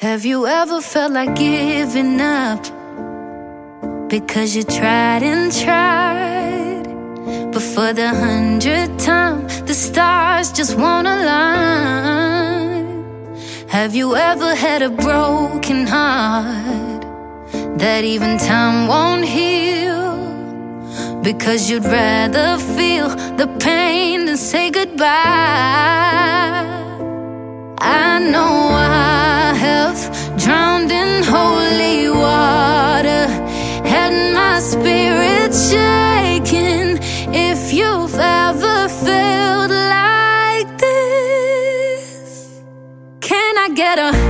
Have you ever felt like giving up? Because you tried and tried. But for the hundredth time, the stars just won't align. Have you ever had a broken heart that even time won't heal? Because you'd rather feel the pain than say goodbye. Can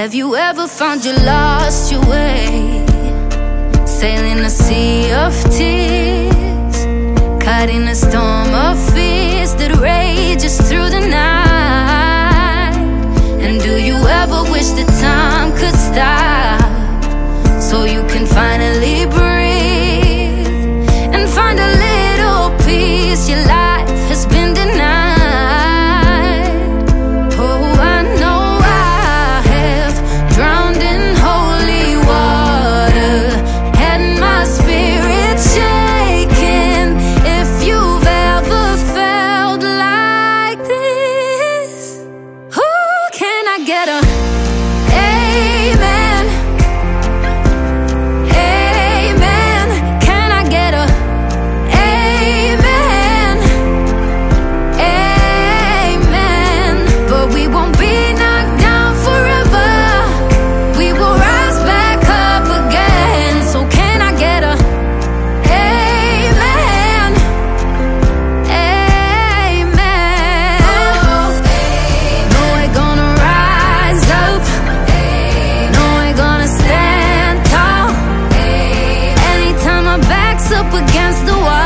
Have you ever found you lost your way? Sailing a sea of tears Caught in a storm of fears that rages through the night And do you ever wish that time could stop So you can finally breathe the one